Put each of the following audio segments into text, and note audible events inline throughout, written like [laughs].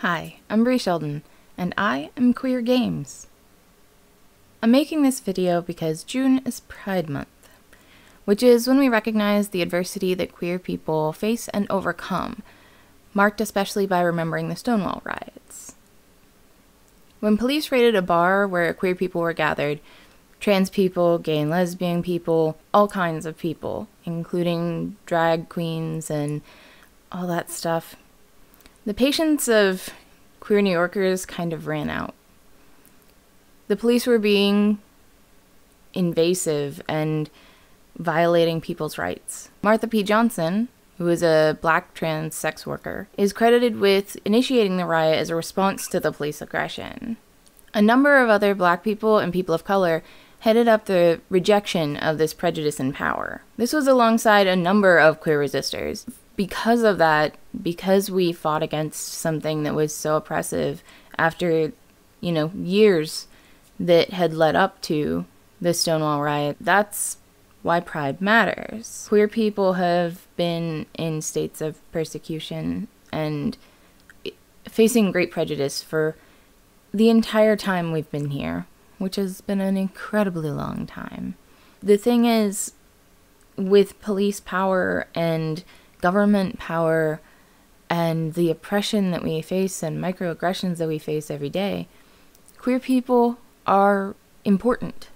Hi, I'm Brie Sheldon, and I am Queer Games. I'm making this video because June is Pride Month, which is when we recognize the adversity that queer people face and overcome, marked especially by remembering the Stonewall riots. When police raided a bar where queer people were gathered, trans people, gay and lesbian people, all kinds of people, including drag queens and all that stuff, the patience of queer New Yorkers kind of ran out. The police were being invasive and violating people's rights. Marsha P. Johnson, who is a black trans sex worker, is credited with initiating the riot as a response to the police aggression. A number of other black people and people of color headed up the rejection of this prejudice and power. This was alongside a number of queer resistors. Because of that, because we fought against something that was so oppressive after, you know, years that had led up to the Stonewall riot, that's why pride matters. Queer people have been in states of persecution and facing great prejudice for the entire time we've been here which has been an incredibly long time. The thing is, with police power and government power and the oppression that we face and microaggressions that we face every day, queer people are important.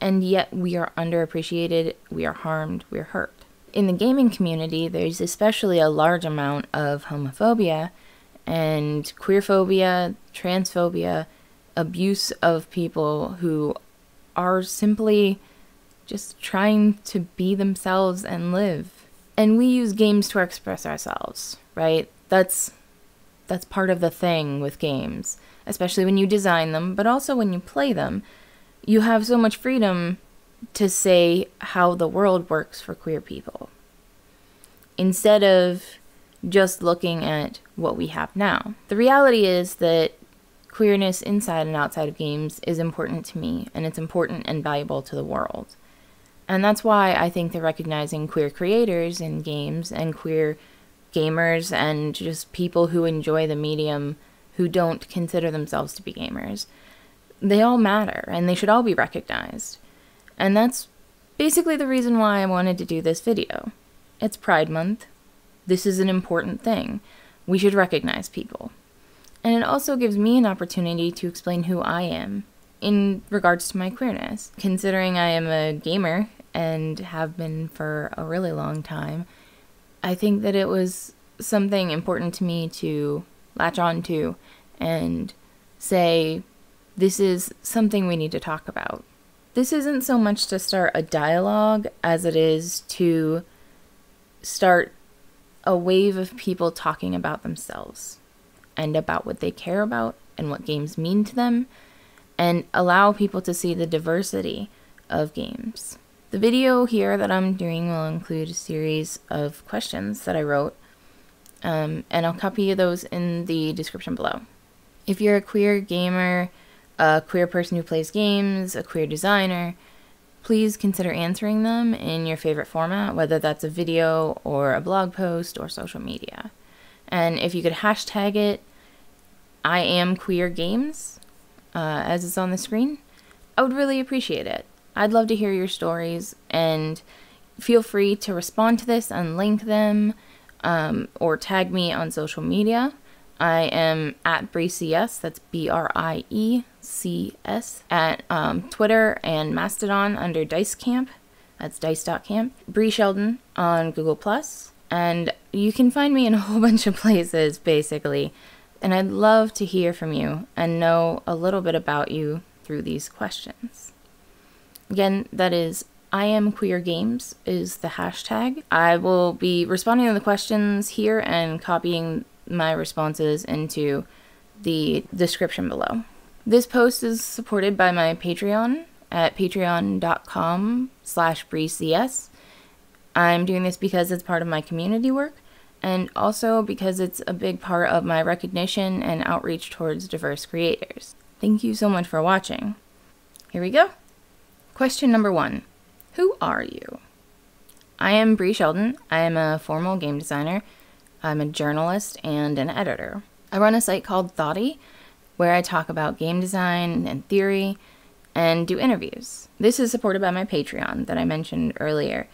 And yet we are underappreciated, we are harmed, we're hurt. In the gaming community, there's especially a large amount of homophobia and queerphobia, transphobia, abuse of people who are simply just trying to be themselves and live. And we use games to express ourselves, right? That's that's part of the thing with games, especially when you design them, but also when you play them. You have so much freedom to say how the world works for queer people. Instead of just looking at what we have now. The reality is that Queerness inside and outside of games is important to me, and it's important and valuable to the world. And that's why I think that recognizing queer creators in games and queer gamers and just people who enjoy the medium who don't consider themselves to be gamers, they all matter and they should all be recognized. And that's basically the reason why I wanted to do this video. It's Pride Month. This is an important thing. We should recognize people and it also gives me an opportunity to explain who I am in regards to my queerness. Considering I am a gamer and have been for a really long time, I think that it was something important to me to latch on to and say, this is something we need to talk about. This isn't so much to start a dialogue as it is to start a wave of people talking about themselves and about what they care about and what games mean to them, and allow people to see the diversity of games. The video here that I'm doing will include a series of questions that I wrote, um, and I'll copy those in the description below. If you're a queer gamer, a queer person who plays games, a queer designer, please consider answering them in your favorite format, whether that's a video or a blog post or social media. And if you could hashtag it, I am queer games, uh, as is on the screen, I would really appreciate it. I'd love to hear your stories and feel free to respond to this and link them um, or tag me on social media. I am at BrieCS, that's B R I E C S, at um, Twitter and Mastodon under Dice Camp, that's dice.camp. Brie Sheldon on Google Plus, and you can find me in a whole [laughs] bunch of places basically. And I'd love to hear from you and know a little bit about you through these questions. Again, that is I am queer games is the hashtag. I will be responding to the questions here and copying my responses into the description below. This post is supported by my Patreon at patreon.com slash briecs. I'm doing this because it's part of my community work and also because it's a big part of my recognition and outreach towards diverse creators. Thank you so much for watching. Here we go. Question number one Who are you? I am Brie Sheldon. I am a formal game designer. I'm a journalist and an editor. I run a site called Thoughty, where I talk about game design and theory and do interviews. This is supported by my Patreon that I mentioned earlier,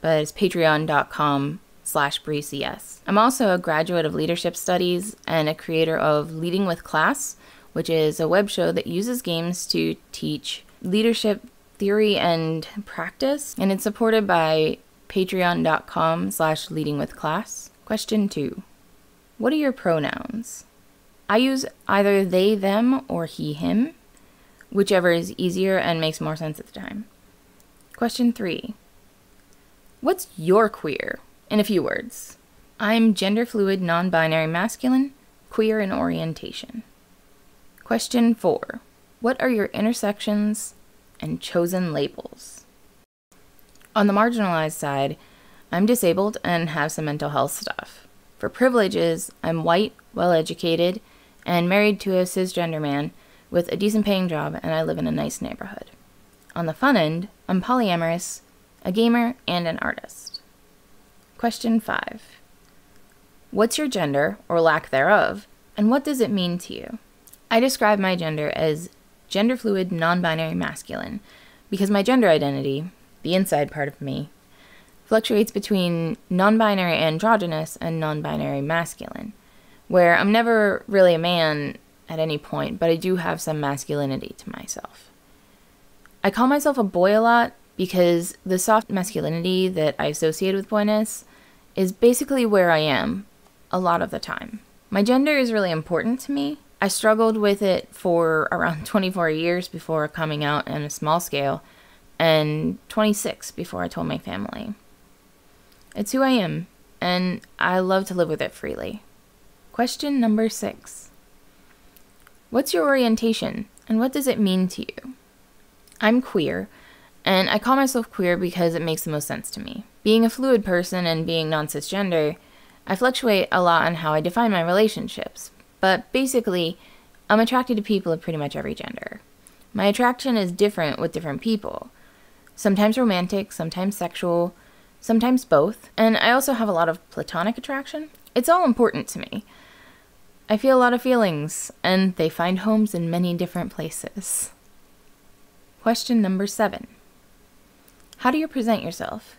but it's patreon.com slash BrieCS. I'm also a graduate of leadership studies and a creator of Leading with Class, which is a web show that uses games to teach leadership theory and practice, and it's supported by patreon.com slash leading with class. Question two. What are your pronouns? I use either they, them, or he, him, whichever is easier and makes more sense at the time. Question three. What's your queer? In a few words. I'm gender fluid, non binary masculine, queer in orientation. Question four. What are your intersections and chosen labels? On the marginalized side, I'm disabled and have some mental health stuff. For privileges, I'm white, well educated, and married to a cisgender man with a decent paying job, and I live in a nice neighborhood. On the fun end, I'm polyamorous, a gamer, and an artist. Question 5. What's your gender, or lack thereof, and what does it mean to you? I describe my gender as gender fluid, non binary masculine because my gender identity, the inside part of me, fluctuates between non binary androgynous and non binary masculine, where I'm never really a man at any point, but I do have some masculinity to myself. I call myself a boy a lot because the soft masculinity that I associate with boyness is basically where I am a lot of the time. My gender is really important to me, I struggled with it for around [laughs] 24 years before coming out on a small scale, and 26 before I told my family. It's who I am, and I love to live with it freely. Question number six What's your orientation, and what does it mean to you? I'm queer, and I call myself queer because it makes the most sense to me. Being a fluid person and being non cisgender, I fluctuate a lot on how I define my relationships, but basically, I'm attracted to people of pretty much every gender. My attraction is different with different people. Sometimes romantic, sometimes sexual, sometimes both, and I also have a lot of platonic attraction. It's all important to me. I feel a lot of feelings, and they find homes in many different places. Question number seven How do you present yourself?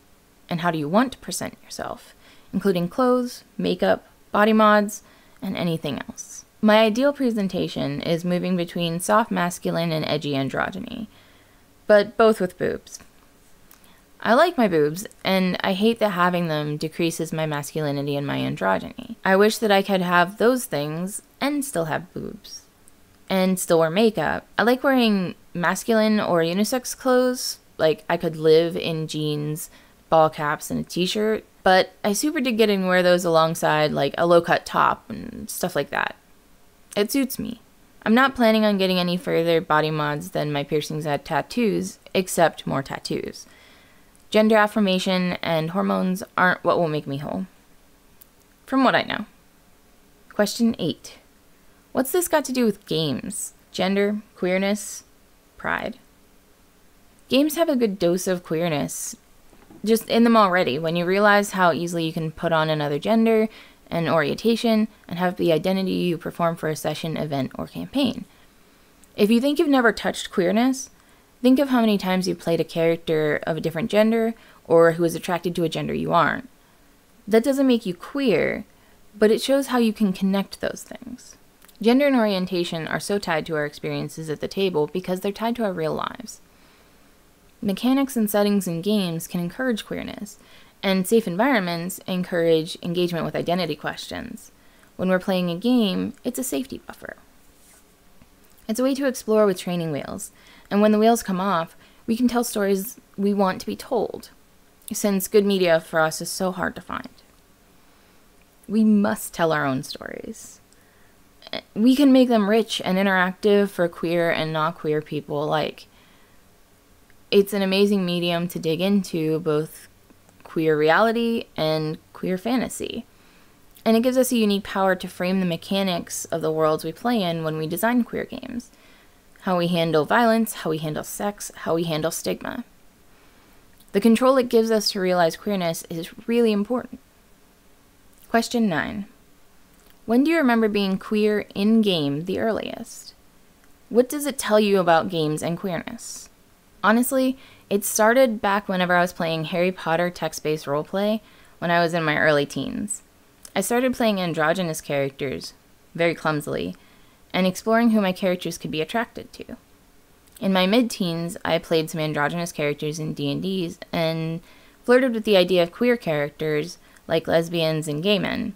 And how do you want to present yourself, including clothes, makeup, body mods, and anything else. My ideal presentation is moving between soft masculine and edgy androgyny, but both with boobs. I like my boobs, and I hate that having them decreases my masculinity and my androgyny. I wish that I could have those things and still have boobs. And still wear makeup. I like wearing masculine or unisex clothes, like I could live in jeans, ball caps, and a t shirt, but I super dig getting to wear those alongside like a low cut top and stuff like that. It suits me. I'm not planning on getting any further body mods than my piercings and tattoos, except more tattoos. Gender affirmation and hormones aren't what will make me whole. From what I know. Question 8. What's this got to do with games? Gender, queerness, pride? Games have a good dose of queerness, just in them already when you realize how easily you can put on another gender and orientation and have the identity you perform for a session, event, or campaign. If you think you've never touched queerness, think of how many times you've played a character of a different gender or who is attracted to a gender you aren't. That doesn't make you queer, but it shows how you can connect those things. Gender and orientation are so tied to our experiences at the table because they're tied to our real lives. Mechanics and settings in games can encourage queerness, and safe environments encourage engagement with identity questions. When we're playing a game, it's a safety buffer. It's a way to explore with training wheels, and when the wheels come off, we can tell stories we want to be told, since good media for us is so hard to find. We must tell our own stories. Eh, we can make them rich and interactive for queer and not queer people alike it's an amazing medium to dig into both queer reality and queer fantasy. And it gives us a unique power to frame the mechanics of the worlds we play in when we design queer games how we handle violence, how we handle sex, how we handle stigma. The control it gives us to realize queerness is really important. Question 9 When do you remember being queer in game the earliest? What does it tell you about games and queerness? Honestly, it started back whenever I was playing Harry Potter text based roleplay when I was in my early teens. I started playing androgynous characters, very clumsily, and exploring who my characters could be attracted to. In my mid-teens, I played some androgynous characters in D&Ds and flirted with the idea of queer characters like lesbians and gay men,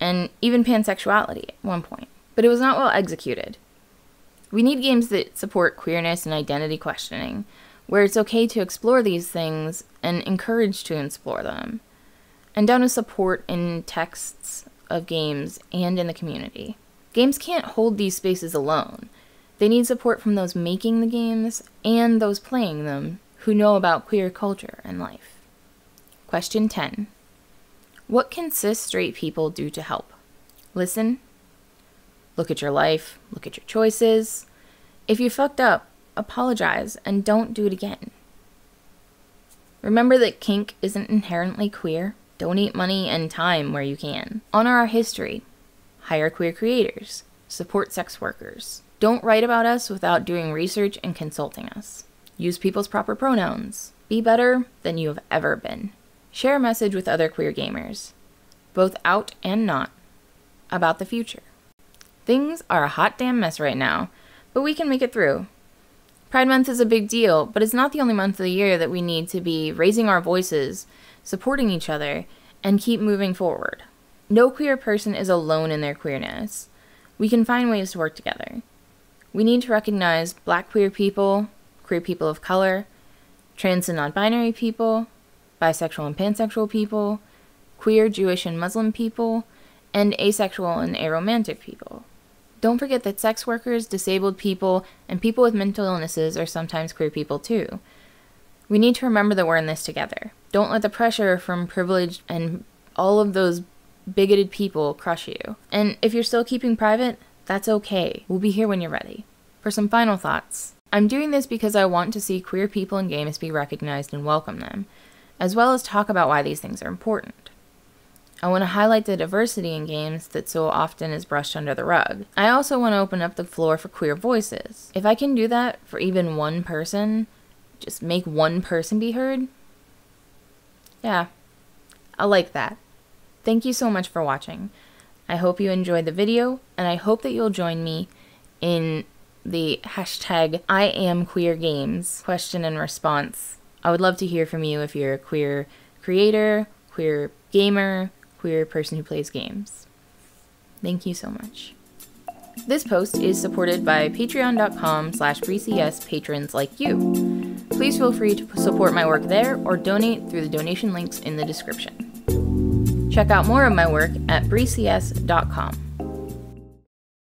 and even pansexuality at one point. But it was not well executed. We need games that support queerness and identity questioning, where it's okay to explore these things and encourage to explore them, and down to support in texts of games and in the community. Games can't hold these spaces alone. They need support from those making the games and those playing them who know about queer culture and life. Question 10 What can cis straight people do to help? Listen, look at your life, look at your choices. If you fucked up, apologize and don't do it again. Remember that kink isn't inherently queer. Donate money and time where you can. Honor our history. Hire queer creators. Support sex workers. Don't write about us without doing research and consulting us. Use people's proper pronouns. Be better than you have ever been. Share a message with other queer gamers, both out and not, about the future. Things are a hot damn mess right now, but we can make it through. Pride Month is a big deal, but it's not the only month of the year that we need to be raising our voices, supporting each other, and keep moving forward. No queer person is alone in their queerness. We can find ways to work together. We need to recognize black queer people, queer people of color, trans and non binary people, bisexual and pansexual people, queer, Jewish, and Muslim people, and asexual and aromantic people. Don't forget that sex workers, disabled people, and people with mental illnesses are sometimes queer people too. We need to remember that we're in this together. Don't let the pressure from privilege and all of those bigoted people crush you. And if you're still keeping private, that's okay. We'll be here when you're ready. For some final thoughts, I'm doing this because I want to see queer people in games be recognized and welcome them, as well as talk about why these things are important. I want to highlight the diversity in games that so often is brushed under the rug. I also want to open up the floor for queer voices. If I can do that for even one person, just make one person be heard, yeah, I like that. Thank you so much for watching. I hope you enjoyed the video, and I hope that you'll join me in the hashtag I am queer games question and response. I would love to hear from you if you're a queer creator, queer gamer, queer person who plays games. Thank you so much. This post is supported by patreon.com slash BCS patrons like you. Please feel free to support my work there or donate through the donation links in the description. Check out more of my work at briecs.com.